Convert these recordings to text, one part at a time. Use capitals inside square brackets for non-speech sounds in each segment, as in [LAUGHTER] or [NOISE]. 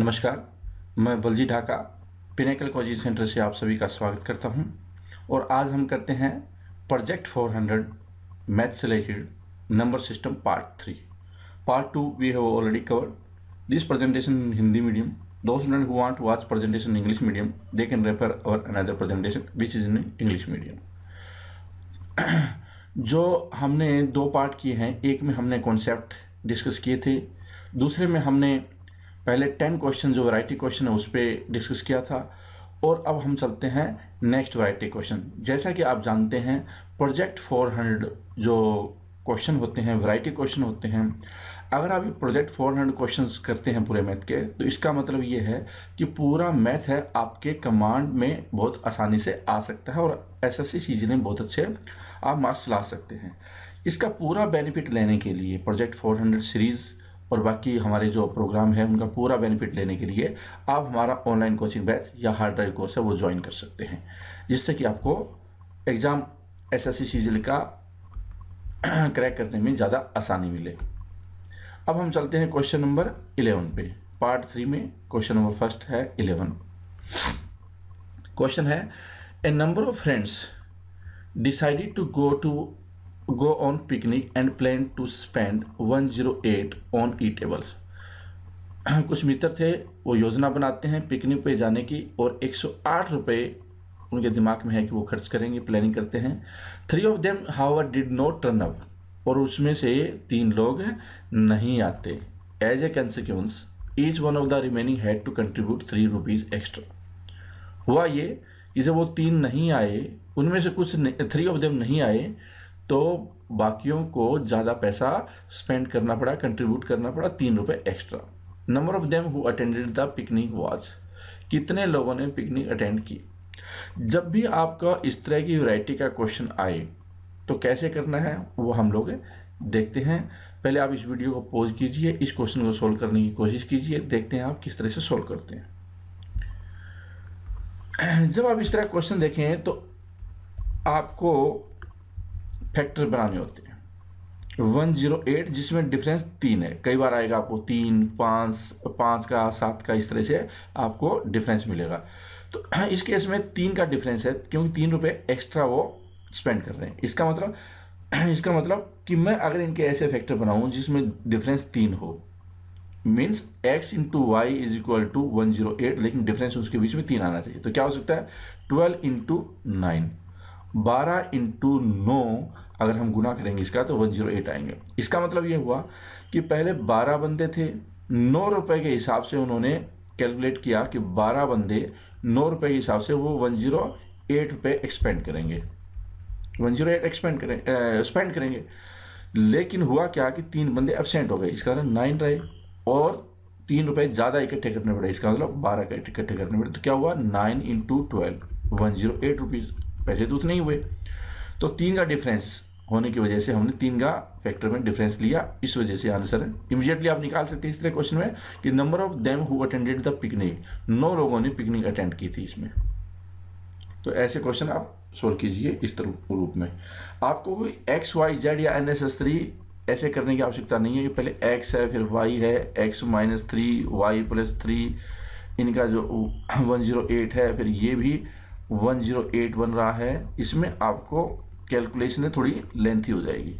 नमस्कार, मैं Balji Dhaka pinnacle coaching centre से आप सभी का स्वागत करता हूँ। और आज हम करते हैं प्रोजेक्ट 400 मैथ से related number system part three part two we have already covered this presentation in Hindi medium those student who want watch presentation English medium they can refer our another presentation which is in English medium जो हमने दो part किए हैं, एक में हमने concept discuss किए थे, दूसरे में हमने पहले टेन क्वेश्चन, जो वैरायटी क्वेश्चन है, उस पर डिस्कस किया था। और अब हम चलते हैं नेक्स्ट वैरायटी क्वेश्चन जैसा कि आप जानते हैं प्रोजेक्ट 400 जो क्वेश्चन होते हैं वैरायटी क्वेश्चन होते हैं, अगर आप ये प्रोजेक्ट 400 क्वेश्चंस करते हैं पूरे मैथ के तो इसका मतलब ये है कि पूरा मैथ है आपके कमांड में बहुत आसानी से आ सकता है और एस एस सी में बहुत अच्छे आप मार्क्स ला सकते हैं। इसका पूरा बेनिफिट लेने के लिए प्रोजेक्ट 400 सीरीज़ और बाकी हमारे जो प्रोग्राम है, उनका पूरा बेनिफिट लेने के लिए आप हमारा ऑनलाइन कोचिंग बैच या हार्ड ड्राइव कोर्स है, वो ज्वाइन कर सकते हैं। जिससे कि आपको एग्ज़ाम एस एस सी का [CLEARS THROAT] क्रैक करने में ज़्यादा आसानी मिले। अब हम चलते हैं क्वेश्चन नंबर इलेवन पे। पार्ट थ्री में क्वेश्चन नंबर फ़र्स्ट है इलेवन क्वेश्चन है a number of friends decided to go to go on picnic and plan to spend 108 on eatables. [CLEARS THROAT] कुछ मित्र थे, वो योजना बनाते हैं पिकनिक पे जाने की और 108 रुपये उनके दिमाग में है कि वो खर्च करेंगे प्लानिंग करते हैं। Three of them who did not turn up और उसमें से तीन लोग नहीं आते। As a consequence each one of the remaining had to contribute three rupees extra हुआ ये कि जब वो तीन नहीं आए, उनमें से कुछ थ्री ऑफ़ देम नहीं आए तो बाकियों को ज़्यादा पैसा स्पेंड करना पड़ा कंट्रीब्यूट करना पड़ा, तीन रुपये extra number of them who attended the picnic was कितने लोगों ने पिकनिक अटेंड की? जब भी आपका इस तरह की वैरायटी का क्वेश्चन आए तो कैसे करना है, वो हम लोग देखते हैं। पहले आप इस वीडियो को पोज कीजिए, इस क्वेश्चन को सोल्व करने की कोशिश कीजिए, देखते हैं आप किस तरह से सोल्व करते हैं। जब आप इस तरह क्वेश्चन देखें तो आपको फैक्टर बनाने होते हैं। वन ज़ीरो एट जिसमें डिफरेंस तीन है। कई बार आएगा आपको तीन, पाँच पाँच का, सात का, इस तरह से आपको डिफरेंस मिलेगा। तो [CLEARS THROAT] इस केस में तीन का डिफरेंस है, क्योंकि तीन रुपये एक्स्ट्रा वो स्पेंड कर रहे हैं। इसका मतलब [CLEARS THROAT] इसका मतलब कि मैं अगर इनके ऐसे फैक्टर बनाऊँ जिसमें डिफरेंस तीन हो means X into Y is equal to one zero eight, लेकिन डिफरेंस उसके बीच में तीन आना चाहिए। तो क्या हो सकता है? ट्वेल्व इंटू नाइन बारह इंटू नौ अगर हम गुना करेंगे इसका तो वन ज़ीरो एट आएँगे। इसका मतलब ये हुआ कि पहले बारह बंदे थे, नौ रुपए के हिसाब से उन्होंने कैलकुलेट किया कि बारह बंदे, नौ रुपए के हिसाब से वो वन ज़ीरो एट रुपये एक्सपेंड करेंगे। वन ज़ीरो एट एक्सपेंड करें स्पेंड करेंगे। लेकिन हुआ क्या कि तीन बंदे एबसेंट हो गए, इसका कारण नाइन रहे और तीन रुपए ज़्यादा इकट्ठे करने पड़े, इसका मतलब बारह इकट्ठे करने पड़े। तो क्या हुआ? Nine into twelve one zero eight rupees पैसे तो उतने ही हुए। तो तीन का डिफरेंस होने की वजह से हमने तीन का फैक्टर में डिफरेंस लिया। इस वजह से आंसर है। इमीडिएटली आप निकाल सकते हैं इस तरह क्वेश्चन में कि number of them who attended the picnic नौ लोगों ने पिकनिक अटेंड की थी इसमें। तो ऐसे क्वेश्चन आप सोल्व कीजिए इस तरह रूप में। आपको कोई एक्स वाई जेड या एन एस एस थ्री ऐसे करने की आवश्यकता नहीं है कि पहले एक्स है, फिर वाई है X minus three Y plus three इनका जो वन ज़ीरो एट है, फिर ये भी वन ज़ीरो एट बन रहा है, इसमें आपको कैलकुलेशन थोड़ी लेंथी हो जाएगी।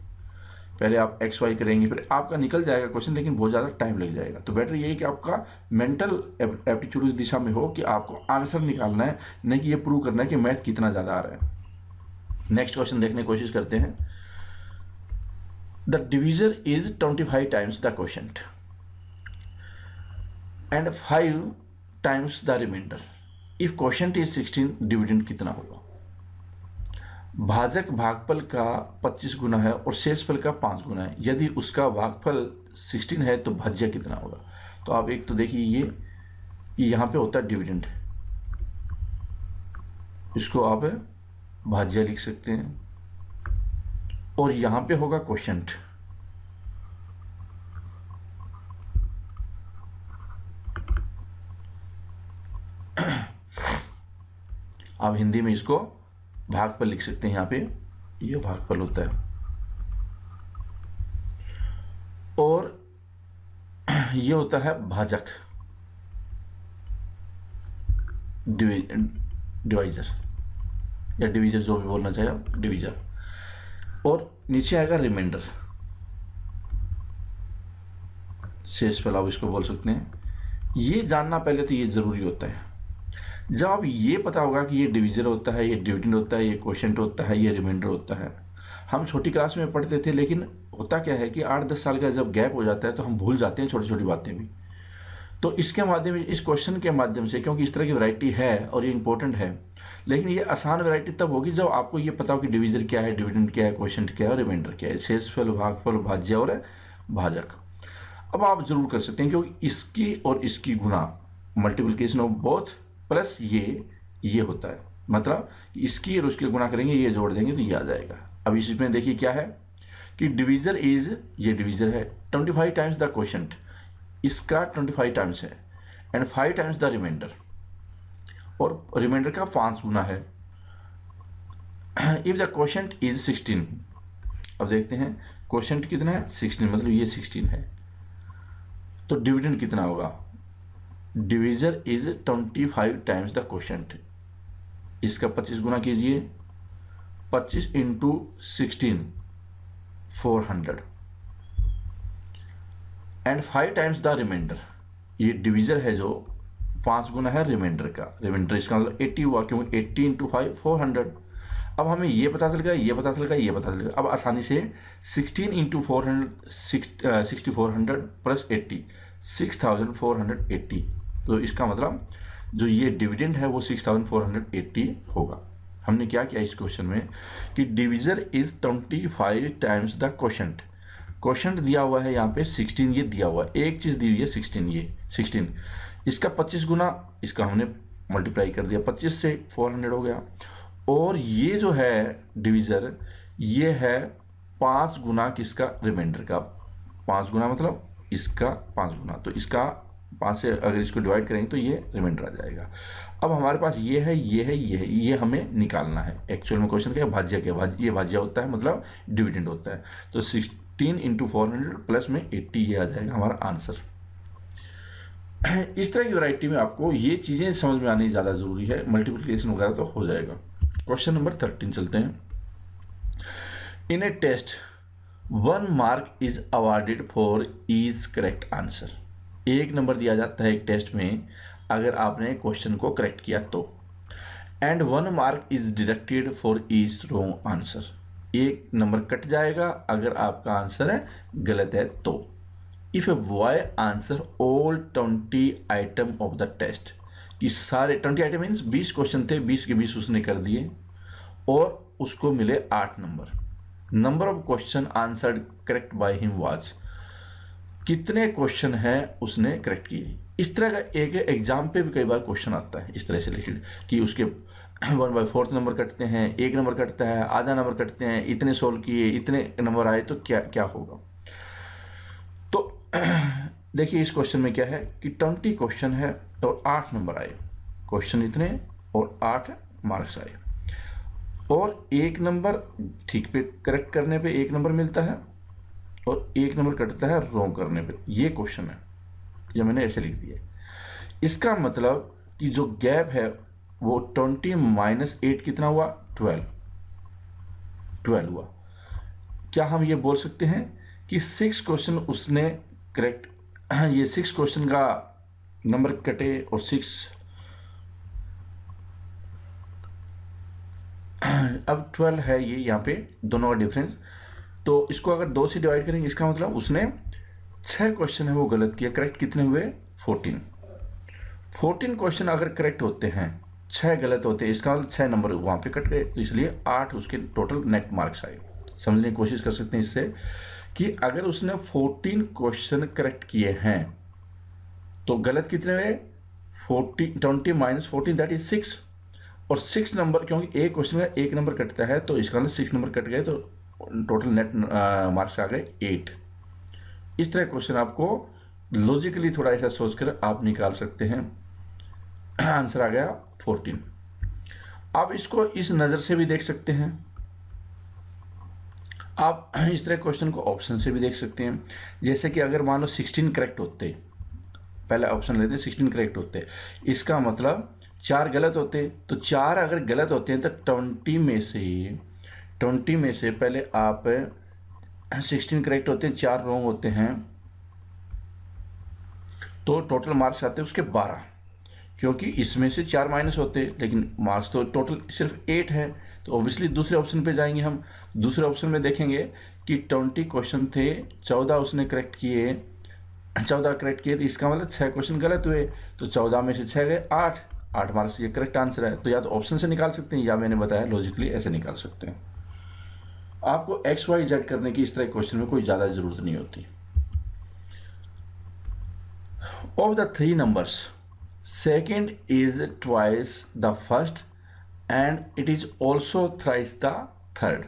पहले आप एक्स वाई करेंगे, फिर आपका निकल जाएगा क्वेश्चन लेकिन बहुत ज़्यादा टाइम लग जाएगा। तो बेटर ये है कि आपका मेंटल एप्टीट्यूड इस दिशा में हो कि आपको आंसर निकालना है, नहीं कि ये प्रूव करना है कि मैथ कितना ज़्यादा आ रहा है। नेक्स्ट क्वेश्चन देखने की कोशिश करते हैं। The divisor is twenty five times the question and five times the reminder if question is sixteen dividend कितना होगा? भाजक भागफल का 25 गुना है और शेषफल का पाँच गुना है। यदि उसका भागफल 16 है तो भाज्य कितना होगा? तो आप एक तो देखिए ये यहाँ पे होता है डिविडेंड। इसको आप भाज्य लिख सकते हैं। और यहाँ पे होगा क्वेश्चन। आप हिंदी में इसको भाग पर लिख सकते हैं, यहाँ पे ये भागफल होता है। और ये होता है भाजक। डिवाइजर। या डिवीजर जो भी बोलना चाहे, डिवीजर। और नीचे आएगा रिमाइंडर। शेष फैलाव इसको बोल सकते हैं। ये जानना पहले तो ये ज़रूरी होता है। जब आप ये पता होगा कि ये डिवीजर होता है, ये डिविडेंड होता है, ये क्वेश्चन होता है, ये रिमाइंडर होता है। हम छोटी क्लास में पढ़ते थे, लेकिन होता क्या है कि आठ दस साल का जब गैप हो जाता है तो हम भूल जाते हैं छोटी छोटी बातें भी। तो इसके माध्यम इस क्वेश्चन के माध्यम से, क्योंकि इस तरह की वैरायटी है और ये इंपॉर्टेंट है, लेकिन ये आसान वैरायटी तब होगी जब आपको ये पता हो कि डिवीजर क्या है, डिविडेंड क्या है, क्वेश्चन क्या है और रिमाइंडर क्या है। शेषफल भागफल, भाज्य और भाजक। अब आप ज़रूर कर सकते हैं, क्योंकि इसकी और इसकी गुना मल्टीप्लिकेशन ऑफ़ बोथ प्लस ये ये होता है। मतलब इसकी और उसकी गुना करेंगे, ये जोड़ देंगे तो ये आ जाएगा। अब इसमें देखिए क्या है कि डिवीजर इज़ ये डिवीजर है। Twenty five times the question इसका ट्वेंटी फाइव टाइम्स है। And five times the reminder और रिमाइंडर का पाँच गुना है। If the question is sixteen अब देखते हैं क्वेश्चन कितना है? सिक्सटीन मतलब ये सिक्सटीन है। तो डिविडेंड कितना होगा? Divisor is twenty five times the question इसका पच्चीस गुना कीजिए। पच्चीस into sixteen four hundred and five times the reminder ये डिवीजर है जो पाँच गुना है रिमाइंडर का। रिमाइंडर इसका मतलब एट्टी हुआ, क्योंकि eighty into five four hundred अब हमें ये पता चल गया, ये पता चल गया, ये पता चल गया। अब आसानी से sixteen into four hundred sixty four hundred plus eighty six thousand four hundred eighty तो इसका मतलब जो ये डिविडेंड है, वो six thousand four hundred eighty होगा। हमने क्या किया इस क्वेश्चन में कि divisor is twenty five times the question question दिया हुआ है यहाँ पे सिक्सटीन ये दिया हुआ। है एक चीज़ दी हुई है सिक्सटीन ये सिक्सटीन इसका पच्चीस गुना, इसका हमने मल्टीप्लाई कर दिया। पच्चीस से फोर हंड्रेड हो गया। और ये जो है डिविज़र ये है पाँच गुना किसका? रिमाइंडर का। पाँच गुना मतलब इसका पाँच गुना। तो इसका पाँच से अगर इसको डिवाइड करेंगे तो ये रिमाइंडर आ जाएगा। अब हमारे पास ये है ये है ये है, ये हमें निकालना है। एक्चुअल में क्वेश्चन क्या है? भाज्य क्या भाज्य, ये भाज्य होता है मतलब डिविडेंड होता है। तो sixteen into four hundred plus में एट्टी ये आ जाएगा हमारा आंसर इस तरह की वैरायटी में आपको ये चीज़ें समझ में आनी ज़्यादा ज़रूरी है। मल्टीप्लिकेशन वगैरह तो हो जाएगा। क्वेश्चन नंबर थर्टीन चलते हैं। In a test one mark is awarded for is correct answer एक नंबर दिया जाता है एक टेस्ट में, अगर आपने क्वेश्चन को करेक्ट किया तो। And one mark is deducted for each wrong answer एक नंबर कट जाएगा, अगर आपका आंसर है, गलत है तो। If a why answer all twenty item of the test कि सारे ट्वेंटी आइटम मीन्स बीस क्वेश्चन थे, बीस के बीस उसने कर दिए, और उसको मिले आठ number. Number of question answered correct by him was कितने क्वेश्चन हैं उसने करेक्ट किए। इस तरह का एक एग्ज़ाम पे भी कई बार क्वेश्चन आता है, इस तरह से रिलेटेड कि उसके वन बाई फोर्थ नंबर कटते हैं, एक नंबर कटता है, आधा नंबर कटते हैं, इतने सोल्व किए, इतने नंबर आए तो क्या क्या होगा? तो [CLEARS THROAT] देखिए इस क्वेश्चन में क्या है कि ट्वेंटी क्वेश्चन है और आठ नंबर आए। क्वेश्चन इतने और आठ मार्क्स आए। और एक नंबर ठीक पे करेक्ट करने पे एक नंबर मिलता है। और एक नंबर कटता है रॉन्ग करने पे। ये क्वेश्चन है। ये मैंने ऐसे लिख दिया। इसका मतलब कि जो गैप है, वो ट्वेंटी माइनस एट कितना हुआ? ट्वेल्व ट्वेल्व हुआ। क्या हम ये बोल सकते हैं कि सिक्स क्वेश्चन उसने करेक्ट [CLEARS THROAT] ये सिक्स क्वेश्चन का नंबर कटे और सिक्स [CLEARS THROAT] अब ट्वेल्व है ये यहाँ पे दोनों का डिफरेंस तो इसको अगर दो से डिवाइड करेंगे, इसका मतलब उसने छः क्वेश्चन है वो गलत किया। करेक्ट कितने हुए? फोर्टीन फोर्टीन क्वेश्चन अगर करेक्ट होते हैं छः गलत होते हैं, इसका मतलब छः नंबर वहाँ पे कट गए। तो इसलिए आठ उसके टोटल नेट मार्क्स आए। समझने की कोशिश कर सकते हैं इससे कि अगर उसने फोर्टीन क्वेश्चन करेक्ट किए हैं तो गलत कितने हुए? Fourteen twenty minus fourteen that is six और सिक्स नंबर क्योंकि एक क्वेश्चन का एक नंबर कटता है तो इसका मतलब सिक्स नंबर कट गए तो टोटल नेट मार्क्स आ गए एट इस तरह क्वेश्चन आपको लॉजिकली थोड़ा ऐसा सोचकर आप निकाल सकते हैं। आंसर आ गया फोर्टीन आप इसको इस नज़र से भी देख सकते हैं। आप इस तरह क्वेश्चन को ऑप्शन से भी देख सकते हैं। जैसे कि अगर मान लो सिक्सटीन करेक्ट होते, पहले ऑप्शन लेते हैं सिक्सटीन करेक्ट होते। इसका मतलब चार गलत होते तो चार अगर गलत होते हैं तो ट्वेंटी में से ट्वेंटी में से पहले आप सिक्सटीन करेक्ट होते हैं, चार रॉन्ग होते हैं। तो टोटल मार्क्स आते हैं उसके बारह, क्योंकि इसमें से चार माइनस होते लेकिन मार्क्स तो टोटल सिर्फ़ एट है। तो ऑब्वियसली दूसरे ऑप्शन पे जाएँगे हम। दूसरे ऑप्शन में देखेंगे कि ट्वेंटी क्वेश्चन थे, चौदह उसने करेक्ट किए। चौदह करेक्ट किए तो इसका मतलब छः क्वेश्चन गलत हुए। तो चौदह में से छः गए आठ। आठ मार्क्स, ये करेक्ट आंसर है। तो या तो ऑप्शन से निकाल सकते हैं, या मैंने बताया लॉजिकली ऐसे निकाल सकते हैं। आपको एक्स वाई जेड करने की इस तरह क्वेश्चन में कोई ज़्यादा ज़रूरत नहीं होती। Of the three numbers second is twice the first and it is also thrice the third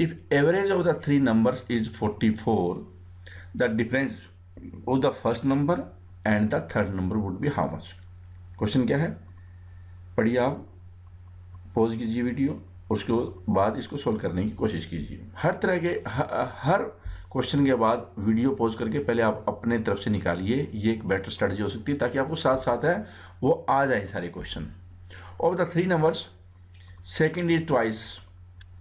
if average of the three numbers is forty four the difference of the first number and the third number would be how much question क्या है? पढ़िए आप pause कीजिए video उसके बाद इसको solve करने की कोशिश कीजिए। हर तरह के हर क्वेश्चन के बाद वीडियो पॉज करके पहले आप अपने तरफ़ से निकालिए। ये एक बेटर स्ट्रेटजी हो सकती है ताकि आपको साथ साथ है, वो आ जाए सारे question of the three numbers second is twice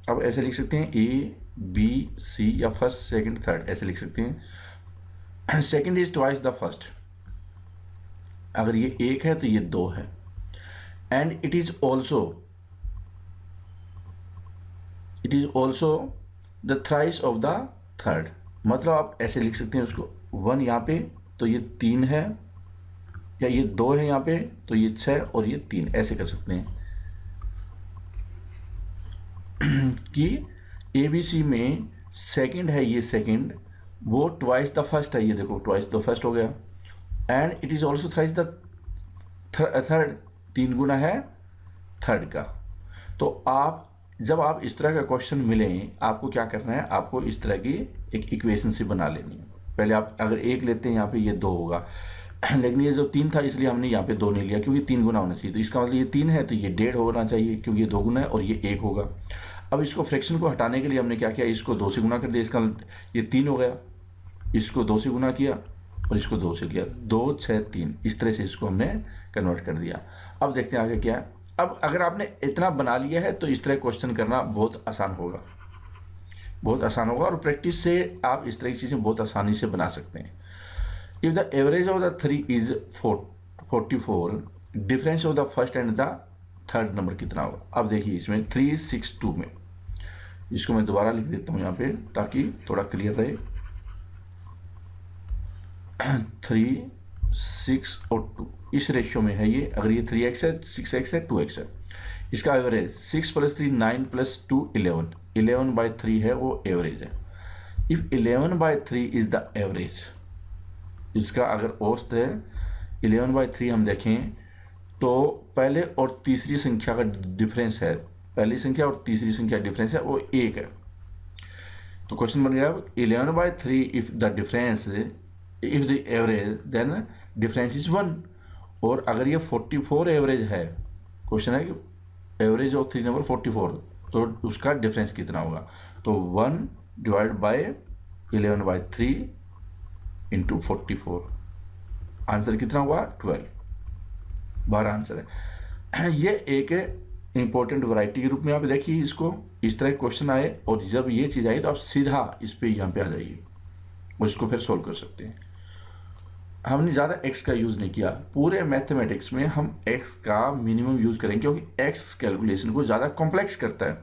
अब ऐसे लिख सकते हैं ए बी सी या फ़र्स्ट सेकेंड थर्ड ऐसे लिख सकते हैं। Second is twice the first अगर ये एक है तो ये दो है। And it is also it is also the thrice of the third मतलब आप ऐसे लिख सकते हैं उसको। वन यहाँ पे तो ये तीन है, या ये दो है यहाँ पे तो ये छः और ये तीन। ऐसे कर सकते हैं। [CLEARS THROAT] कि ए बी सी में सेकंड है ये सेकंड वो ट्वाइस द फ़र्स्ट है ये देखो ट्वाइस द फ़र्स्ट हो गया। And it is also thrice the third तीन गुना है थर्ड का। तो आप जब आप इस तरह का क्वेश्चन मिलें, आपको क्या करना है? आपको इस तरह की एक इक्वेशन से बना लेनी है। पहले आप अगर एक लेते हैं, यहाँ पे ये दो होगा। [CLEARS THROAT] लेकिन ये जो तीन था, इसलिए हमने यहाँ पे दो नहीं लिया, क्योंकि तीन गुना होना चाहिए। तो इसका मतलब ये तीन है तो ये डेढ़ होना चाहिए, क्योंकि ये दो गुना है और ये एक होगा। अब इसको फ्रैक्शन को हटाने के लिए हमने क्या किया? इसको दो से गुना कर दिया। इसका ये तीन हो गया। इसको दो से गुना किया और इसको दो से किया दो छः तीन। इस तरह से इसको हमने कन्वर्ट कर दिया। अब देखते हैं आगे क्या है। अब अगर आपने इतना बना लिया है तो इस तरह क्वेश्चन करना बहुत आसान होगा। बहुत आसान होगा और प्रैक्टिस से आप इस तरह की चीज़ें बहुत आसानी से बना सकते हैं। If the average of the three is 44 difference of the first and the third number कितना होगा? अब देखिए इसमें थ्री सिक्स टू में। इसको मैं दोबारा लिख देता हूँ यहाँ पे, ताकि थोड़ा क्लियर रहे। [CLEARS THROAT] थ्री सिक्स और टू इस रेशियो में है ये, अगर ये थ्री एक्स है सिक्स एक्स है टू एक्स है। इसका average six plus three nine plus two eleven eleven by three है, वो एवरेज है। If eleven by three is the average इसका अगर औसत है इलेवन बाई थ्री हम देखें तो पहले और तीसरी संख्या का डिफरेंस है। पहली संख्या और तीसरी संख्या डिफरेंस है, वो एक है। तो क्वेश्चन बन गया eleven by three if the difference if the average then difference is one और अगर ये फोर्टी फोर एवरेज है क्वेश्चन है कि average of three number forty four तो उसका डिफरेंस कितना होगा? तो one divide by eleven by three into forty four answer कितना हुआ? ट्वेल्व बारह आंसर है। [CLEARS THROAT] ये एक इंपॉर्टेंट वैरायटी के रूप में आप देखिए इसको। इस तरह क्वेश्चन आए और जब ये चीज़ आई तो आप सीधा इस पर यहाँ पे आ जाइए। और इसको फिर सोल्व कर सकते हैं। हमने ज़्यादा एक्स का यूज़ नहीं किया। पूरे मैथमेटिक्स में हम एक्स का मिनिमम यूज़ करेंगे क्योंकि एक्स कैलकुलेशन को ज़्यादा कॉम्प्लेक्स करता है।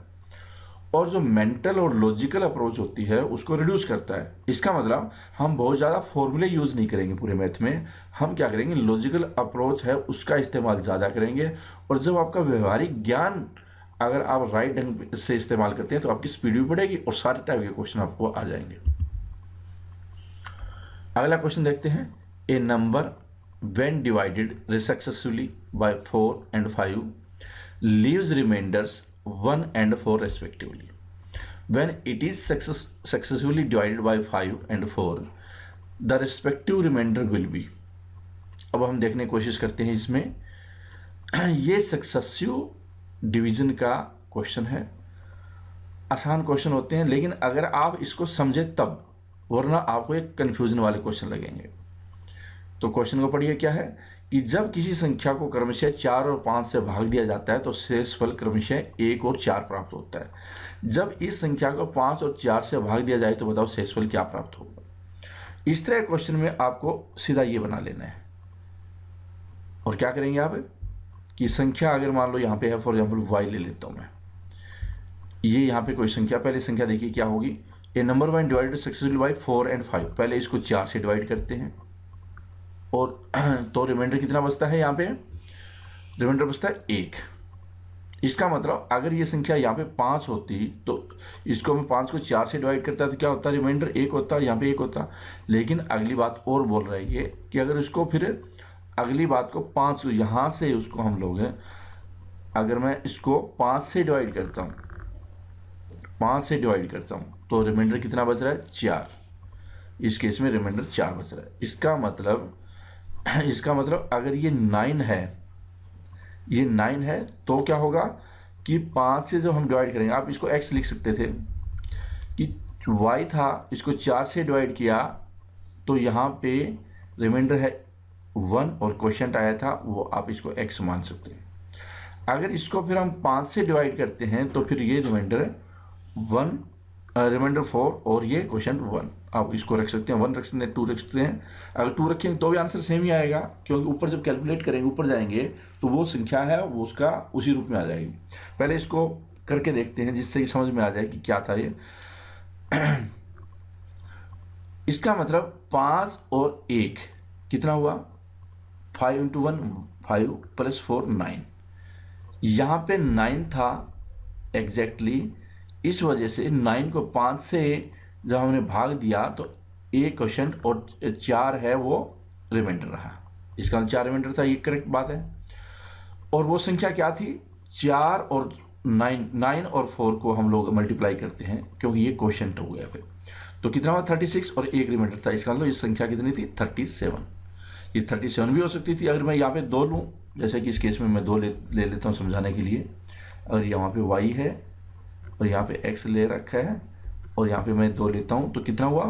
और जो मेंटल और लॉजिकल अप्रोच होती है, उसको रिड्यूस करता है। इसका मतलब हम बहुत ज़्यादा फॉर्मूले यूज़ नहीं करेंगे पूरे मैथ में। हम क्या करेंगे? लॉजिकल अप्रोच है, उसका इस्तेमाल ज़्यादा करेंगे। और जब आपका व्यवहारिक ज्ञान अगर आप राइट ढंग से इस्तेमाल करते हैं तो आपकी स्पीड भी बढ़ेगी और सारे टाइप के क्वेश्चन आपको आ जाएँगे। अगला क्वेश्चन देखते हैं। A number when divided successfully by four and five leaves remainders 1 and 4 respectively. When it is success, successfully divided by 5 and 4, the respective remainder will be. अब हम देखने की कोशिश करते हैं इसमें [CLEARS THROAT] ये सक्सेसिव डिवीज़न का क्वेश्चन है आसान क्वेश्चन होते हैं लेकिन अगर आप इसको समझे तब वरना आपको एक कन्फ्यूज़न वाले क्वेश्चन लगेंगे तो क्वेश्चन को पढ़िए क्या है कि जब किसी संख्या को क्रमशः चार और पाँच से भाग दिया जाता है तो शेष फल क्रमशः एक और चार प्राप्त होता है। जब इस संख्या को पाँच और चार से भाग दिया जाए तो बताओ शेष फल क्या प्राप्त होगा? इस तरह क्वेश्चन में आपको सीधा ये बना लेना है। और क्या करेंगे आप कि संख्या अगर मान लो यहाँ पे है फॉर एग्ज़ाम्पल वाई ले लेता हूँ मैं। ये यहाँ पे कोई संख्या, पहले संख्या देखिए क्या होगी। A number when divided successful by four and five पहले इसको चार से डिवाइड करते हैं। और [CLEARS THROAT] तो रिमाइंडर कितना बचता है यहाँ पे? रिमाइंडर बचता है एक। इसका मतलब अगर ये संख्या यहाँ पे पाँच होती तो इसको मैं पाँच को चार से डिवाइड करता तो क्या होता? रिमाइंडर एक होता, यहाँ पे एक होता। लेकिन अगली बात और बोल रहा है ये, कि अगर इसको फिर अगली बात को पाँच यहाँ से उसको हम लोग हैं अगर मैं इसको पाँच से डिवाइड करता हूँ, पाँच से डिवाइड करता हूँ तो रिमाइंडर कितना बच रहा है? चार। इस केस में रिमाइंडर चार बच रहा है। इसका मतलब [CLEARS THROAT] इसका मतलब अगर ये नाइन है, ये नाइन है तो क्या होगा कि पाँच से जब हम डिवाइड करेंगे, आप इसको एक्स लिख सकते थे कि वाई था, इसको चार से डिवाइड किया तो यहाँ पे रिमाइंडर है वन और क्वेश्चन आया था, वो आप इसको एक्स मान सकते हैं। अगर इसको फिर हम पाँच से डिवाइड करते हैं तो फिर ये रिमाइंडर वन रिमाइंडर फोर और ये क्वेश्चन वन आप इसको रख सकते हैं वन रख सकते हैं टू रख सकते हैं। अगर टू रखेंगे तो भी आंसर सेम ही आएगा क्योंकि ऊपर जब कैलकुलेट करेंगे ऊपर जाएँगे तो वो संख्या है वो उसका उसी रूप में आ जाएगी। पहले इसको करके देखते हैं जिससे कि समझ में आ जाए कि क्या था ये। [CLEARS THROAT] इसका मतलब पाँच और एक कितना हुआ? Five into one five plus four nine यहाँ पे नाइन था एग्जैक्टली exactly, इस वजह से नाइन को पाँच से जब हमने भाग दिया तो एक क्वेश्चन और चार है वो रिमाइंडर रहा। इसका चार रिमाइंडर था, ये करेक्ट बात है। और वो संख्या क्या थी? चार और नाइन नाइन और फोर को हम लोग मल्टीप्लाई करते हैं, क्योंकि ये क्वेश्चन हो गया फिर। तो कितना हुआ? थर्टी सिक्स और एक रिमाइंडर था। इसका मतलब ये संख्या कितनी थी? थर्टी सेवन ये थर्टी सेवन भी हो सकती थी। अगर मैं यहाँ पे दो लूँ, जैसे कि इस केस में मैं दो ले ले लेता हूँ समझाने के लिए। अगर यहाँ पे वाई है और यहाँ पे एक्स ले रखा है और यहाँ पे मैं दो लेता हूँ। तो कितना हुआ?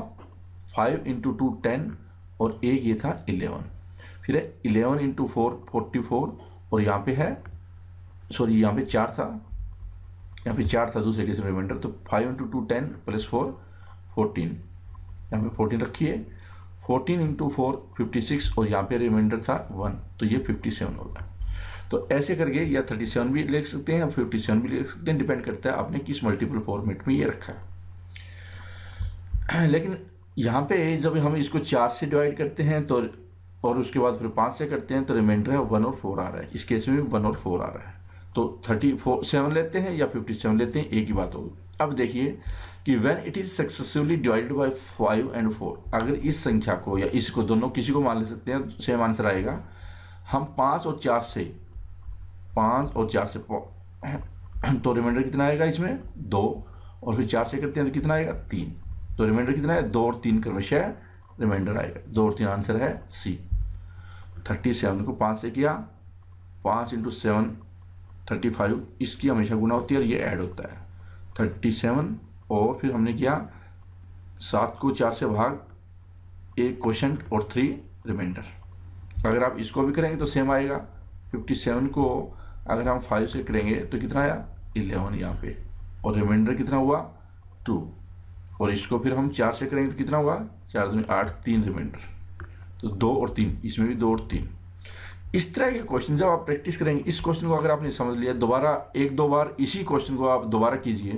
फाइव इंटू टू टेन और एक ये था इलेवन फिर है eleven into four forty four और यहाँ पे है सॉरी यहाँ पे चार था। यहाँ पे चार था दूसरे केस रिमाइंडर तो five into two ten plus four fourteen यहाँ पे फोर्टीन रखिए। Fourteen into four fifty six और यहाँ पे रिमाइंडर था वन तो ये फिफ्टी सेवन होगा तो ऐसे करके या थर्टी सेवन भी लिख सकते हैं या फिफ्टी सेवन भी लिख सकते हैं डिपेंड करता है आपने किस मल्टीपल फॉर्मेट में ये रखा है। [CLEARS THROAT] लेकिन यहाँ पे जब हम इसको चार से डिवाइड करते हैं तो और उसके बाद फिर पाँच से करते हैं तो रिमाइंडर है वन और फोर आ रहा है। इस केस में वन और फोर आ रहा है। तो थर्टी फोर सेवन लेते हैं या फिफ्टी सेवन लेते हैं, एक ही बात होगी। अब देखिए कि when it is successively divided by five and four अगर इस संख्या को या इसको दोनों किसी को मान ले सकते हैं सेम आंसर आएगा। हम पाँच और चार से, पाँच और चार से [CLEARS THROAT] तो रिमाइंडर कितना आएगा इसमें? दो। और फिर चार से करते हैं तो कितना आएगा? तीन। तो रिमाइंडर कितना है? दो और तीन क्रमशः रिमाइंडर आएगा। दो और तीन आंसर है सी थर्टी सेवन को पाँच से किया, पाँच इंटू सेवन थर्टी फाइव इसकी हमेशा गुना होती है और ये ऐड होता है। थर्टी सेवन और फिर हमने किया, सात को चार से भाग, एक क्वेश्चन और थ्री रिमाइंडर अगर आप इसको भी करेंगे तो सेम आएगा। फिफ्टी सेवन को अगर हम फाइव से करेंगे तो कितना आया? इलेवन यहाँ पे। और रिमाइंडर कितना हुआ? टू और इसको फिर हम चार से करेंगे तो कितना हुआ? चार दिन आठ तीन रिमाइंडर। तो दो और तीन, इसमें भी दो और तीन। इस तरह के क्वेश्चन जब आप प्रैक्टिस करेंगे, इस क्वेश्चन को अगर आपने समझ लिया, दोबारा, एक दो बार इसी क्वेश्चन को आप दोबारा कीजिए।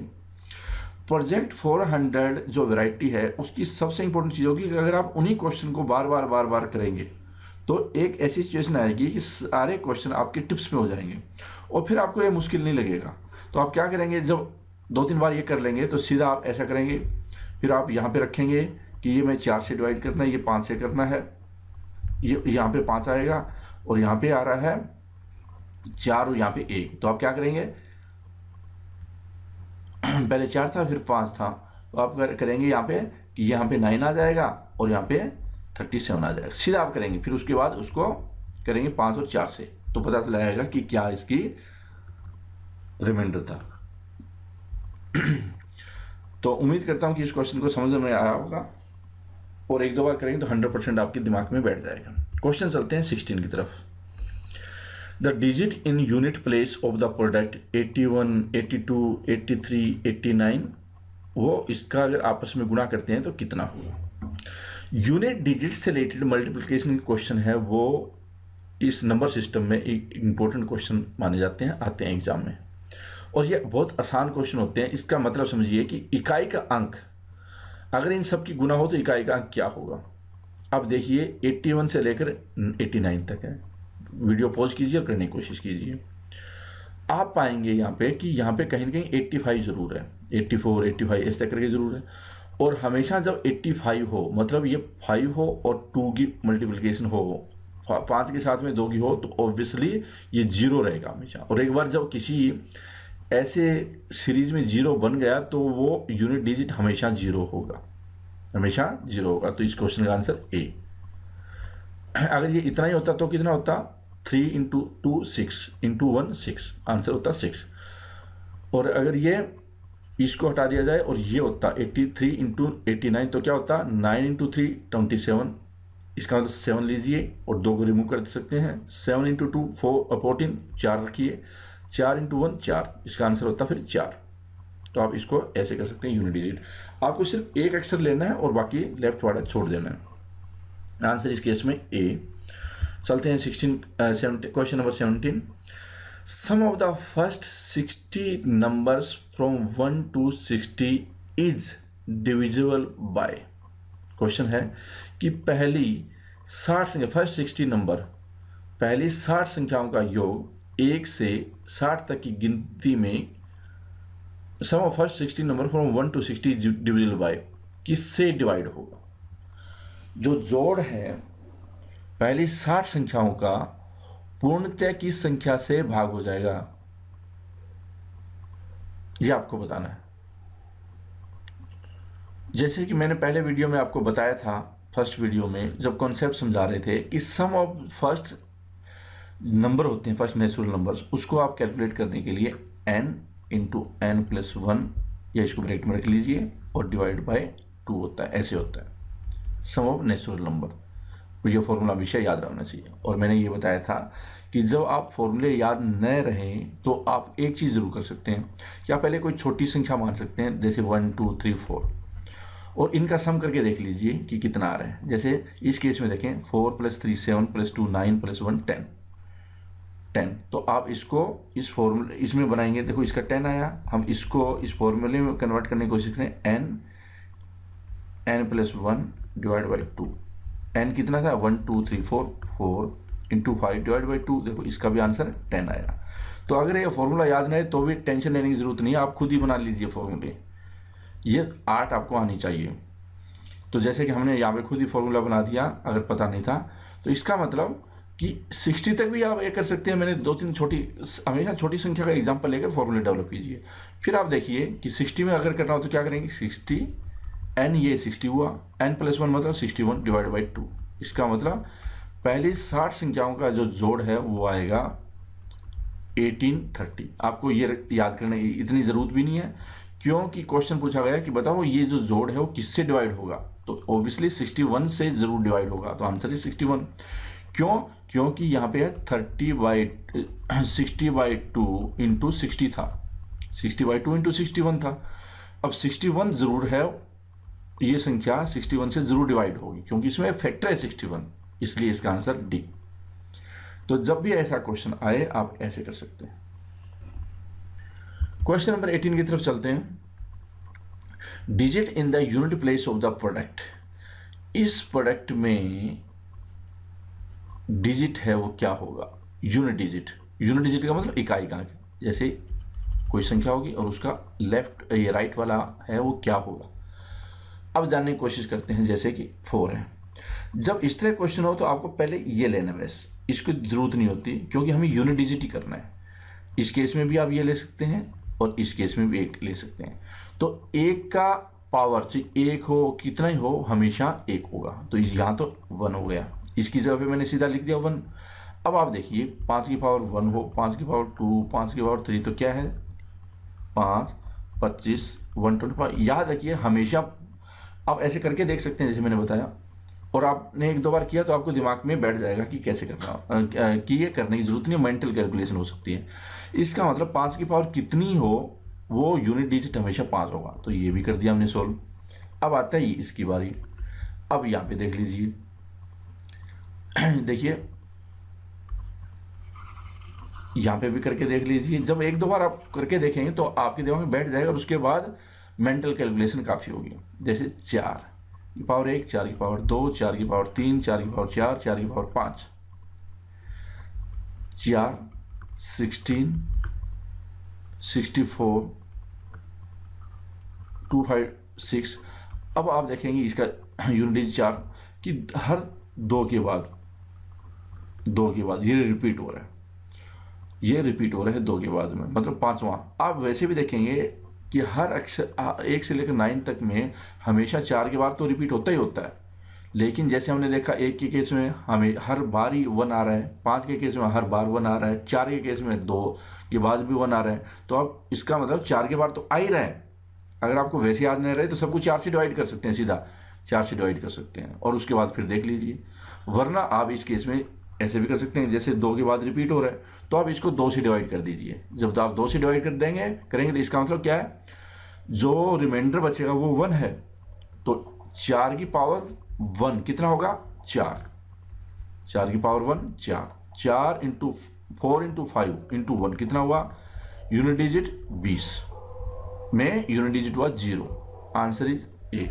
प्रोजेक्ट 400 जो वैरायटी है, उसकी सबसे इंपॉर्टेंट चीज़ होगी कि अगर आप उन्हीं क्वेश्चन को बार बार बार बार करेंगे तो एक ऐसी सिचुएशन आएगी कि सारे क्वेश्चन आपके टिप्स में हो जाएँगे और फिर आपको ये मुश्किल नहीं लगेगा। तो आप क्या करेंगे, जब दो तीन बार ये कर लेंगे तो सीधा आप ऐसा करेंगे फिर आप यहाँ पे रखेंगे कि ये मैं चार से डिवाइड करना है, ये पाँच से करना है। ये, यहाँ पे पाँच आएगा और यहाँ पे आ रहा है चार और यहाँ पे एक। तो आप क्या करेंगे? [CLEARS THROAT] पहले चार था, फिर पाँच था। तो आप करेंगे यहाँ पे यहाँ पे नाइन आ जाएगा और यहाँ पे थर्टी सेवन आ जाएगा। सीधा आप करेंगे, फिर उसके बाद उसको करेंगे पाँच और चार से। तो पता चला जाएगा कि क्या इसकी रिमाइंडर था। [CLEARS THROAT] तो उम्मीद करता हूँ कि इस क्वेश्चन को समझ में आया होगा। और एक दो बार करेंगे तो हंड्रेड परसेंट आपके दिमाग में बैठ जाएगा। क्वेश्चन चलते हैं सिक्सटीन की तरफ़। The digit in unit place of the product 81, 82, 83, 89 वो इसका अगर आपस में गुणा करते हैं तो कितना होगा? यूनिट डिजिट से रिलेटेड मल्टीप्लिकेशन क्वेश्चन है वो इस नंबर सिस्टम में एक इम्पोर्टेंट क्वेश्चन माने जाते हैं आते हैं एग्ज़ाम में। और ये बहुत आसान क्वेश्चन होते हैं। इसका मतलब समझिए कि इकाई का अंक अगर इन सब की गुना हो तो इकाई का अंक क्या होगा? अब देखिए 81 से लेकर 89 तक है। वीडियो पॉज कीजिए और करने की कोशिश कीजिए। आप पाएँगे यहाँ पे कि यहाँ पे कहीं ना कहीं 85 ज़रूर है। 84, 85 इस तरह करके ज़रूर है। और हमेशा जब 85 हो मतलब ये 5 हो और 2 की मल्टीप्लिकेशन हो पाँच के साथ में दो की हो तो ऑब्वियसली ये ज़ीरो रहेगा हमेशा। और एक बार जब किसी ऐसे सीरीज़ में ज़ीरो बन गया तो वो यूनिट डिजिट हमेशा ज़ीरो होगा। हमेशा ज़ीरो होगा। तो इस क्वेश्चन का आंसर ए अगर ये इतना ही होता तो कितना होता? Three into two six into one six answer होता सिक्स और अगर ये इसको हटा दिया जाए और ये होता eighty three into eighty nine तो क्या होता? Nine into three twenty seven इसका मतलब सेवन लीजिए और दो को रिमूव कर सकते हैं। Seven into two four fourteen चार रखिए। चार इंटू वन चार। इसका आंसर होता फिर चार। तो आप इसको ऐसे कर सकते हैं यूनिट डिजिट आपको सिर्फ़ एक अक्षर लेना है और बाकी लेफ़्ट वाला छोड़ देना है। आंसर इस केस में ए चलते हैं sixteen question number seventeen sum of the first sixty numbers from one to sixty is divisible by question है कि पहली साठ संख्या फ़र्स्ट सिक्सटी नंबर पहली साठ संख्याओं का योग एक से साठ तक की गिनती में sum of first sixty number from one to sixty divisible by किससे डिवाइड होगा? जो जोड़ है, पहली साठ संख्याओं का पूर्णतः की संख्या से भाग हो जाएगा? यह आपको बताना है। जैसे कि मैंने पहले वीडियो में आपको बताया था फ़र्स्ट वीडियो में जब कॉन्सेप्ट समझा रहे थे कि सम ऑफ़ फ़र्स्ट नंबर होते हैं फ़र्स्ट नेचुरल नंबर्स उसको आप कैलकुलेट करने के लिए n into n plus one या इसको ब्रेक में रख लीजिए और डिवाइड बाय टू होता है, ऐसे होता है। सम ऑफ़ नेचुरल नंबर ये फॉर्मूला हमेशा याद रखना चाहिए। और मैंने ये बताया था कि जब आप फॉर्मूले याद न रहें तो आप एक चीज़ ज़रूर कर सकते हैं या पहले कोई छोटी संख्या मान सकते हैं, जैसे वन टू थ्री फोर और इनका सम करके देख लीजिए कि कितना आ रहा है। जैसे इस केस में देखें four plus three seven plus two nine plus one ten ten. तो आप इसको इस फॉर्मूले इसमें बनाएँगे। देखो, इसका टेन आया। हम इसको इस फॉर्मूले में कन्वर्ट करने की कोशिश करें। N n plus one divide by two. N कितना था? One, two, three, four four into five divide by two. देखो, इसका भी आंसर टेन आया। तो अगर ये फॉर्मूला याद नहीं तो भी टेंशन लेने की ज़रूरत नहीं है। आप खुद ही बना लीजिए फॉर्मूले। ये आर्ट आपको आनी चाहिए। तो जैसे कि हमने यहाँ पे खुद ही फॉर्मूला बना दिया, अगर पता नहीं था। तो इसका मतलब कि 60 तक भी आप ये कर सकते हैं। मैंने दो तीन छोटी, हमेशा छोटी संख्या का एग्जांपल लेकर फॉर्मूले डेवलप कीजिए। फिर आप देखिए कि 60 में अगर करना हो तो क्या करेंगे? 60 एन ये 60 हुआ एन प्लस वन मतलब 61 वन डिवाइड बाई टू इसका मतलब पहली 60 संख्याओं का जो जोड़ है वो आएगा 1830 आपको ये याद करने की इतनी ज़रूरत भी नहीं है, क्योंकि क्वेश्चन पूछा गया कि बताओ ये जो जोड़ है वो किससे डिवाइड होगा? तो ऑब्वियसली 61 से ज़रूर डिवाइड होगा तो आंसर है 61 क्यों? क्योंकि यहाँ पे 30 by sixty by two into sixty था। 60 by two into sixty one था। अब 61 ज़रूर है, ये संख्या 61 से ज़रूर डिवाइड होगी, क्योंकि इसमें फैक्टर है 61 इसलिए इसका आंसर डी तो जब भी ऐसा क्वेश्चन आए, आप ऐसे कर सकते हैं। क्वेश्चन नंबर 18 की तरफ़ चलते हैं। Digit in the unit place of the product इस प्रोडक्ट में डिजिट है वो क्या होगा? यूनिट डिजिट यूनिट डिजिट का मतलब इकाई का जैसे कोई संख्या होगी और उसका लेफ़्ट ये राइट वाला है वो क्या होगा? अब जानने की कोशिश करते हैं, जैसे कि फोर है। जब इस तरह क्वेश्चन हो तो आपको पहले ये लेना बस। इसको ज़रूरत नहीं होती, क्योंकि हमें यूनिट डिजिट ही करना है। इस केस में भी आप ये ले सकते हैं और इस केस में भी एक ले सकते हैं। तो एक का पावर चाहे एक हो, कितना ही हो, हमेशा एक होगा। तो यहाँ तो वन हो गया। इसकी जगह पे मैंने सीधा लिख दिया वन। अब आप देखिए, पाँच की पावर वन हो, पाँच की पावर टू, पाँच की पावर थ्री तो क्या है? पाँच, पच्चीस, वन ट्वेंटी फाइव। याद रखिए, हमेशा आप ऐसे करके देख सकते हैं, जैसे मैंने बताया। और आपने एक दो बार किया तो आपको दिमाग में बैठ जाएगा कि कैसे करना कि ये करने की ज़रूरत नहीं, मेंटल कैलकुलेशन हो सकती है। इसका मतलब पाँच की पावर कितनी हो, वो यूनिट डिजिट हमेशा पाँच होगा। तो ये भी कर दिया हमने सोल्व। अब आता है इसकी बारी। अब यहाँ पे देख लीजिए। [CLEARS THROAT] देखिए। यहाँ पे भी करके देख लीजिए। जब एक दो बार आप करके देखेंगे तो आपके दिमाग में बैठ जाएगा और उसके बाद मेंटल कैलकुलेशन काफ़ी होगी। जैसे चार की पावर एक, चार की पावर दो, चार की पावर तीन, चार की पावर चार चार की पावर पाँच। चार sixteen sixty four two five six अब आप देखेंगे इसका [CLEARS THROAT] यूनिट चार कि हर दो के बाद दो के बाद, ये रिपीट हो रहा है। ये रिपीट हो रहा है दो के बाद में मतलब पांचवा। आप वैसे भी देखेंगे कि हर अक्षर एक से लेकर नाइन तक में हमेशा चार के बाद तो रिपीट होता ही होता है। लेकिन जैसे हमने देखा, एक के केस में हमें हर बार ही वन आ रहा है, पाँच के केस में हर बार वन आ रहा है, चार के केस में दो के बाद भी वन आ रहा है। तो अब इसका मतलब चार के बाद तो आ ही रहा है। अगर आपको वैसे याद नहीं रहे तो सबको चार से डिवाइड कर सकते हैं, सीधा। चार से डिवाइड कर सकते हैं। और उसके बाद फिर देख लीजिए। वरना आप इस केस में ऐसे भी कर सकते हैं, जैसे दो के बाद रिपीट हो रहा है तो आप इसको दो से डिवाइड कर दीजिए। जब तो आप दो से डिवाइड कर देंगे, करेंगे तो इसका मतलब क्या है? जो रिमाइंडर बचेगा वो वन है तो चार की पावर वन कितना होगा? चार। चार की पावर वन चार। चार into four into five into one कितना हुआ? यूनिट डिजिट बीस। में यूनिट डिजिट हुआ ज़ीरो आंसर इज़ ए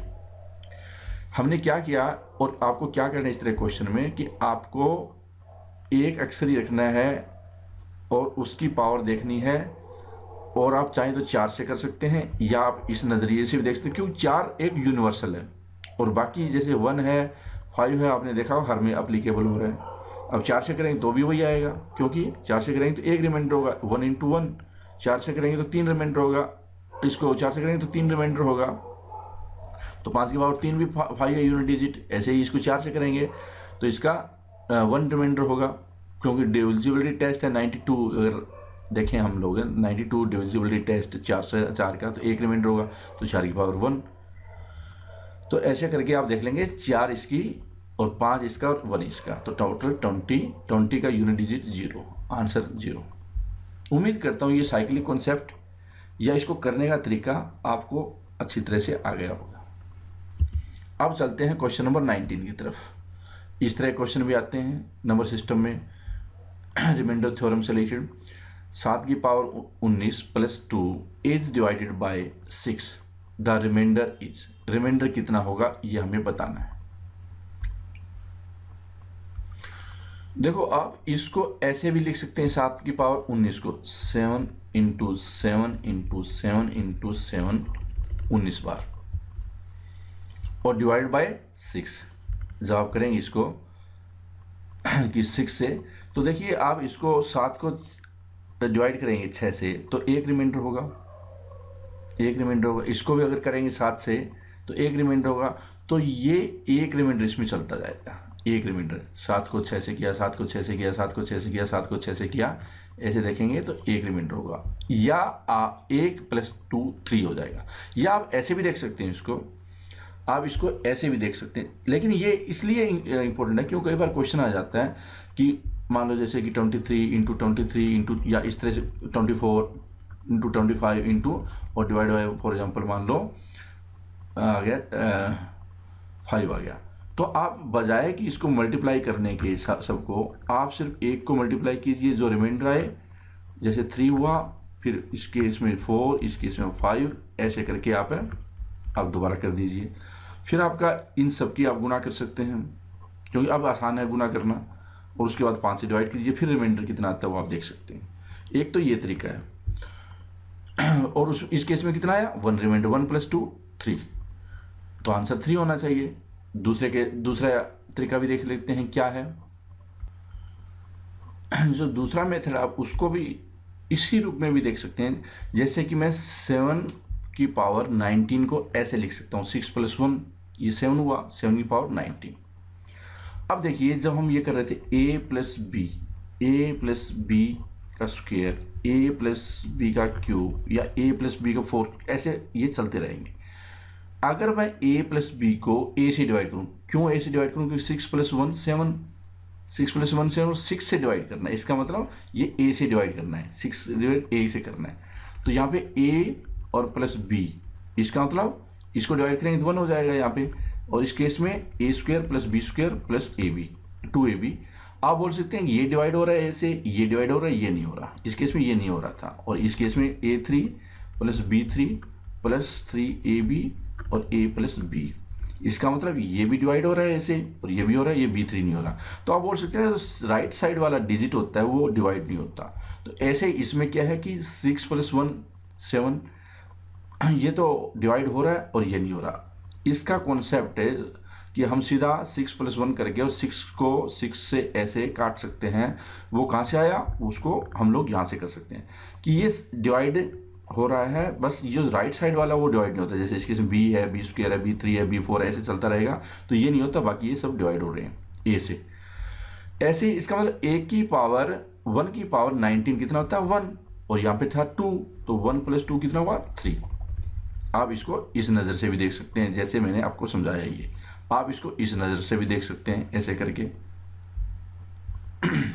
हमने क्या किया और आपको क्या करना है इस तरह क्वेश्चन में कि आपको एक अक्षर ही रखना है और उसकी पावर देखनी है। और आप चाहें तो चार से कर सकते हैं या आप इस नज़रिए से भी देख सकते हैं, क्योंकि चार एक यूनिवर्सल है। और बाकी जैसे वन है फाइव है, आपने देखा, हर में अप्लीकेबल हो रहा है। अब चार से करेंगे तो भी वही आएगा, क्योंकि चार से करेंगे तो एक रिमाइंडर होगा वन इंटू वन चार से करेंगे तो तीन रिमाइंडर होगा, इसको चार से करेंगे तो तीन रिमाइंडर होगा। तो पाँच के पावर तीन भी फाइव है यूनिट डिजिट ऐसे ही इसको चार से करेंगे तो इसका वन रिमाइंडर होगा, क्योंकि डिविजिबिलिटी टेस्ट है नाइन्टी टू अगर देखें हम लोग नाइन्टी टू डिविजिबिलिटी टेस्ट चार से, चार का तो एक रिमाइंडर होगा तो चार की पावर वन तो ऐसे करके आप देख लेंगे, चार इसकी और पाँच इसका और वन इसका तो टोटल ट्वेंटी ट्वेंटी का unit digit zero answer zero उम्मीद करता हूँ ये साइकिलिक कॉन्सेप्ट या इसको करने का तरीका आपको अच्छी तरह से आ गया होगा। अब चलते हैं क्वेश्चन नंबर नाइनटीन की तरफ़। इस तरह क्वेश्चन भी आते हैं नंबर सिस्टम में [CLEARS THROAT] रिमाइंडर थ्योरम से रिलेटेड सात की पावर उन्नीस plus two is divided by six the remainder is remainder कितना होगा, ये हमें बताना है। देखो, आप इसको ऐसे भी लिख सकते हैं, सात की पावर उन्नीस को। Seven into seven into seven into seven उन्नीस बार। और डिवाइड बाय सिक्स आप करेंगे इसको कि सिक्स से। तो देखिए आप इसको सात को डिवाइड करेंगे छः से तो एक रिमाइंडर होगा। एक रिमाइंडर होगा। इसको भी अगर करेंगे सात से तो एक रिमाइंडर होगा। तो ये एक रिमाइंडर इसमें चलता जाएगा। एक रिमाइंडर सात को छः से किया सात को छः से किया सात को छः से किया सात को छः से किया ऐसे देखेंगे तो एक रिमाइंडर होगा। या आ, एक प्लस टू थ्री हो जाएगा। या आप ऐसे भी देख सकते हैं इसको आप इसको ऐसे भी देख सकते हैं। लेकिन ये इसलिए इंपॉर्टेंट है क्यों कई बार क्वेश्चन आ जाता है कि मान लो जैसे कि twenty three into twenty three into या इस तरह से twenty four into twenty five into और डिवाइड बाई फॉर एग्जांपल मान लो, आ गया फाइव आ गया। तो आप बजाय कि इसको मल्टीप्लाई करने के सबको, आप सिर्फ़ एक को मल्टीप्लाई कीजिए, जो रिमाइंडर आए, जैसे थ्री हुआ, फिर इस केस में फोर इस केस में फाइव ऐसे करके आप आप दोबारा कर दीजिए। फिर आपका इन सब की आप गुना कर सकते हैं, क्योंकि अब आसान है गुना करना, और उसके बाद पाँच से डिवाइड कीजिए, फिर रिमाइंडर कितना आता है वो आप देख सकते हैं। एक तो ये तरीका है। [CLEARS THROAT] और उस, इस केस में कितना आया? One remainder one plus two three तो आंसर थ्री होना चाहिए। दूसरे के, दूसरा तरीका भी देख लेते हैं क्या है। [CLEARS THROAT] जो दूसरा मेथड आप उसको भी इसी रूप में भी देख सकते हैं। जैसे कि मैं सेवन की पावर 19 को ऐसे लिख सकता हूँ। सिक्स प्लस वन, ये सेवन हुआ, सेवन की पावर 19 अब देखिए, जब हम ये कर रहे थे a plus b a plus b का स्क्वेयर ए प्लस बी का क्यूब या ए प्लस बी का फोर, ऐसे ये चलते रहेंगे। अगर मैं ए प्लस बी को ए से डिवाइड करूँ, क्यों ए से डिवाइड करूँ? क्योंकि six plus one, seven. Six plus one, seven और सिक्स से डिवाइड करना है। इसका मतलब ये ए से डिवाइड करना है। सिक्स डिवाइड ए से करना है। तो यहाँ पे ए और प्लस बी इसका मतलब इसको डिवाइड करेंगे तो वन हो जाएगा यहाँ पे। और इस केस में a square plus b square plus a b two a b आप बोल सकते हैं, ये डिवाइड हो रहा है ए से, ये डिवाइड हो रहा है, ये नहीं हो रहा। इस केस में ये नहीं हो रहा था। और इस केस में a three plus b three plus three a b और ए प्लस बी इसका मतलब ये भी डिवाइड हो रहा है ऐसे और ये भी हो रहा है, ये बी थ्री नहीं हो रहा। तो आप बोल सकते हैं तो राइट साइड वाला डिजिट होता है, वो डिवाइड नहीं होता। तो ऐसे इसमें क्या है कि सिक्स प्लस वन सेवन [CLEARS THROAT] ये तो डिवाइड हो रहा है और ये नहीं हो रहा। इसका कॉन्सेप्ट है कि हम सीधा सिक्स प्लस वन करके और सिक्स को सिक्स से ऐसे काट सकते हैं। वो कहाँ से आया? उसको हम लोग यहाँ से कर सकते हैं। कि ये डिवाइड हो रहा है, बस ये राइट साइड वाला वो डिवाइड नहीं होता। जैसे इसके बी है बी स्क्र है बी थ्री है बी फोर ऐसे चलता रहेगा। तो ये नहीं होता, बाकी ये सब डिवाइड हो रहे हैं ए से। ऐसे इसका मतलब ए की पावर वन की पावर नाइनटीन कितना होता है? वन और यहाँ पे था टू तो वन प्लस टू कितना हुआ? थ्री आप इसको इस नज़र से भी देख सकते हैं, जैसे मैंने आपको समझाया ये। आप इसको इस नज़र से भी देख सकते हैं, ऐसे करके। [CLEARS THROAT]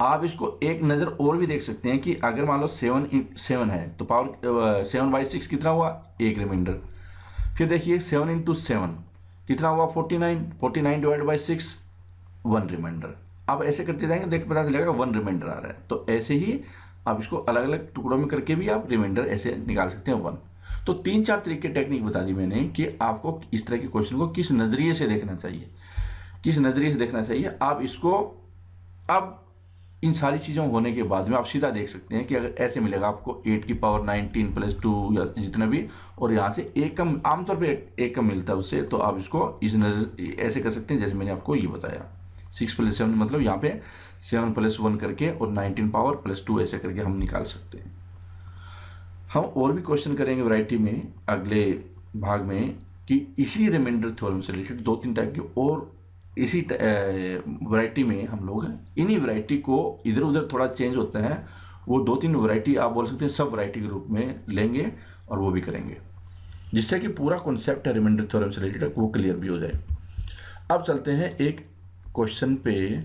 आप इसको एक नज़र और भी देख सकते हैं कि अगर मान लो सेवन सेवन है तो पावर सेवन बाई सिक्स कितना हुआ? एक रिमाइंडर फिर देखिए, सेवन इंटू सेवन, कितना हुआ? Forty nine forty nine divide by six, one remainder आप ऐसे करते जाएँगे, देख पता चलेगा वन रिमाइंडर आ रहा है। तो ऐसे ही आप इसको अलग अलग टुकड़ों में करके भी आप रिमाइंडर ऐसे निकाल सकते हैं, वन। तो तीन चार तरीके टेक्निक बता दी मैंने कि आपको इस तरह के क्वेश्चन को किस नज़रिए से देखना चाहिए। किस नज़रिए से देखना चाहिए? आप इसको अब इन सारी चीज़ों होने के बाद में आप सीधा देख सकते हैं कि अगर ऐसे मिलेगा आपको एट की पावर नाइनटीन प्लस टू या जितना भी, और यहाँ से एक कम, आमतौर पे एक कम मिलता है उससे तो आप इसको इस नज़र, ऐसे कर सकते हैं, जैसे मैंने आपको ये बताया। सिक्स प्लस सेवन मतलब यहाँ पे सेवन प्लस वन करके और नाइनटीन पावर प्लस टू ऐसे करके हम निकाल सकते हैं। हम और भी क्वेश्चन करेंगे वैरायटी में अगले भाग में कि इसी रिमाइंडर थ्योरम से रिलेटेड दो तीन टाइप के और इसी वैरायटी में हम लोग इन्हीं वैरायटी को इधर उधर थोड़ा चेंज होता है। वो दो तीन वैरायटी आप बोल सकते हैं, सब वैरायटी के रूप में लेंगे और वो भी करेंगे। जिससे कि पूरा कॉन्सेप्ट है रिमाइंडर थ्योरम से रिलेटेड वो क्लियर भी हो जाए। अब चलते हैं एक क्वेश्चन पे।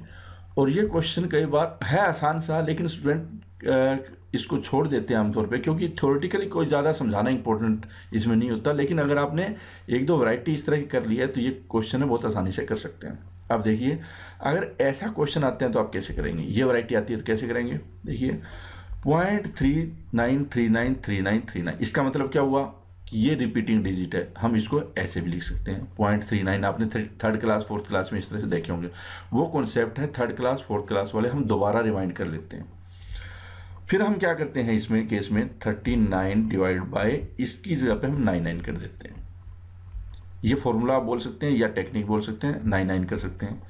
और ये क्वेश्चन कई बार है आसान सा, लेकिन स्टूडेंट इसको छोड़ देते हैं आमतौर पे, क्योंकि थ्योरेटिकली कोई ज़्यादा समझाना इंपॉर्टेंट इसमें नहीं होता, लेकिन अगर आपने एक दो वैरायटी इस तरह की कर लिया है तो ये क्वेश्चन है, बहुत आसानी से कर सकते हैं। अब देखिए, अगर ऐसा क्वेश्चन आते हैं तो आप कैसे करेंगे? ये वैरायटी आती है तो कैसे करेंगे? देखिए point three nine three nine three nine three nine इसका मतलब क्या हुआ? ये रिपीटिंग डिजिट है, हम इसको ऐसे भी लिख सकते हैं। पॉइंट थ्री नाइन आपने थर्ड क्लास फोर्थ क्लास में इस तरह से देखे होंगे। वो कॉन्सेप्ट है थर्ड क्लास फोर्थ क्लास वाले, हम दोबारा रिमाइंड कर लेते हैं। फिर हम क्या करते हैं इसमें, केस में? थर्टी नाइन डिवाइड बाई इसकी जगह पे हम नाइन नाइन कर देते हैं। ये फॉर्मूला आप बोल सकते हैं या टेक्निक बोल सकते हैं, नाइन नाइन कर सकते हैं।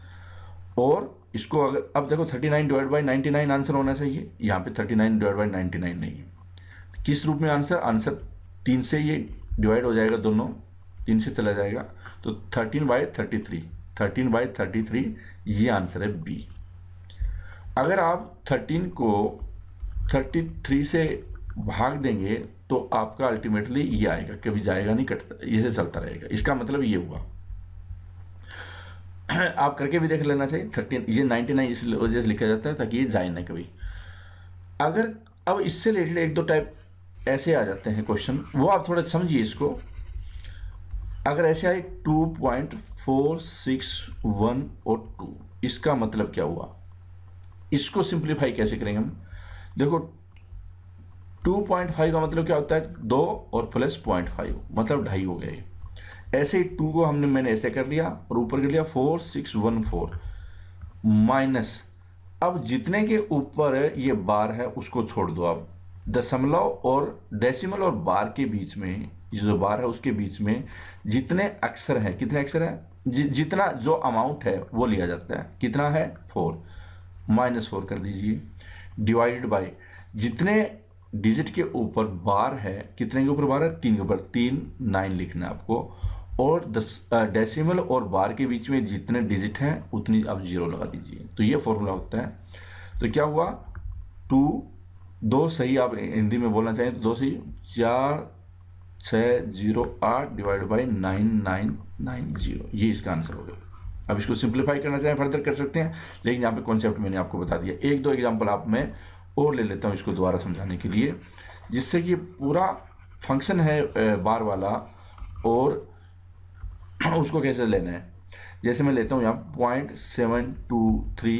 और इसको अगर, अब देखो thirty nine divide by ninety nine answer होना चाहिए। यहाँ पे thirty nine divide by ninety nine नहीं है। किस रूप में आंसर? आंसर तीन से ये डिवाइड हो जाएगा दोनों, तीन से चला जाएगा। तो thirteen by thirty three, thirteen by thirty three, ये आंसर है बी। अगर आप थर्टीन को थर्टी थ्री से भाग देंगे तो आपका अल्टीमेटली ये आएगा, कभी जाएगा नहीं कटता ये से चलता रहेगा। इसका मतलब ये हुआ। [CLEARS THROAT] आप करके भी देख लेना चाहिए। थर्टीन ये नाइनटी नाइन इस वजह से लिखा जाता है, ताकि ये जाए ना कभी। अगर, अब इससे रिलेटेड एक दो टाइप ऐसे आ जाते हैं क्वेश्चन वो आप थोड़ा समझिए इसको। अगर ऐसे आए two point four six one और टू इसका मतलब क्या हुआ? इसको सिंप्लीफाई कैसे करेंगे हम? देखो 2.5 का मतलब क्या होता है? दो और प्लस पॉइंट फाइव मतलब ढाई हो गए ऐसे ही टू को हमने मैंने ऐसे कर लिया और ऊपर कर लिया four six one four minus अब जितने के ऊपर ये बार है उसको छोड़ दो आप। दशमलव और डेसिमल और बार के बीच में जो बार है उसके बीच में जितने अक्षर हैं कितने अक्षर हैं? जि, जितना जो अमाउंट है वो लिया जाता है। कितना है? फोर माइनस फोर कर दीजिए। डिवाइडेड बाय जितने डिजिट के ऊपर बार है, कितने के ऊपर बार है? तीन के ऊपर। तीन नाइन लिखना है आपको। और दस डेसिमल और बार के बीच में जितने डिजिट हैं, उतनी आप ज़ीरो लगा दीजिए। तो ये फॉर्मूला होता है। तो क्या हुआ? टू दो सही आप हिंदी में बोलना चाहें तो दो सही। चार छः ज़ीरो आठ divide by nine nine nine zero ये इसका आंसर हो गया। अब इसको सिंप्लीफाई करना चाहें फर्दर कर सकते हैं। लेकिन यहाँ पे कॉन्सेप्ट मैंने आपको बता दिया। एक दो एग्ज़ाम्पल आप मैं और ले लेता हूँ इसको दोबारा समझाने के लिए, जिससे कि पूरा फ़ंक्शन है बार वाला और [CLEARS THROAT] उसको कैसे लेना है। जैसे मैं लेता हूँ यहाँ पॉइंट सेवन टू थ्री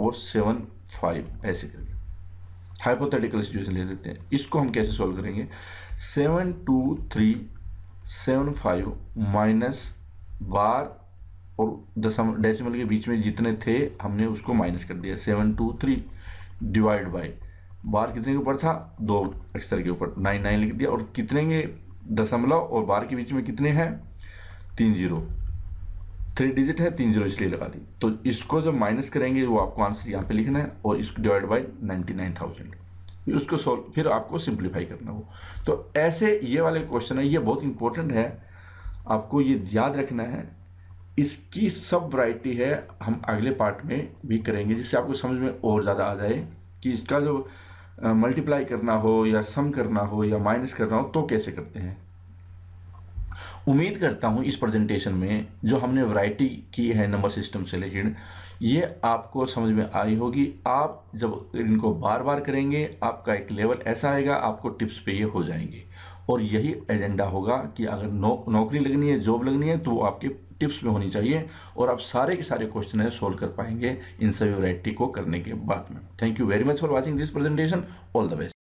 और सेवन फाइव ऐसे करके। हाइपोथेटिकल सिचुएशन ले लेते हैं। इसको हम कैसे सॉल्व करेंगे? Seven two three seven five minus bar और दशम डेसिमल के बीच में जितने थे, हमने उसको माइनस कर दिया। Seven two three divide by bar कितने के ऊपर था? दो अक्षर के ऊपर। नाइन नाइन लिख दिया। और कितने के दशमलव और बार के बीच में कितने हैं? तीन ज़ीरो थ्री डिजिट है, तीन ज़ीरो इसलिए लगा दी। तो इसको जब माइनस करेंगे, वो आपको आंसर यहाँ पे लिखना है और इसको divide by ninety nine thousand फिर उसको सॉल्व फिर आपको सिंप्लीफाई करना हो तो ऐसे ये वाले क्वेश्चन है, ये बहुत इंपॉर्टेंट है। आपको ये याद रखना है इसकी सब वराइटी है हम अगले पार्ट में भी करेंगे जिससे आपको समझ में और ज़्यादा आ जाए कि इसका जो मल्टीप्लाई करना हो या सम करना हो या माइनस करना हो तो कैसे करते हैं? उम्मीद करता हूँ इस प्रेजेंटेशन में जो हमने वैरायटी की है नंबर सिस्टम से रिलेटेड ये आपको समझ में आई होगी। आप जब इनको बार बार करेंगे आपका एक लेवल ऐसा आएगा आपको टिप्स पे ये हो जाएँगे। और यही एजेंडा होगा कि अगर नौ, नौकरी लगनी है जॉब लगनी है तो वो आपके टिप्स में होनी चाहिए और आप सारे के सारे क्वेश्चन है सोल्व कर पाएँगे इन सभी वैरायटी को करने के बाद में। Thank you very much for watching this presentation all the best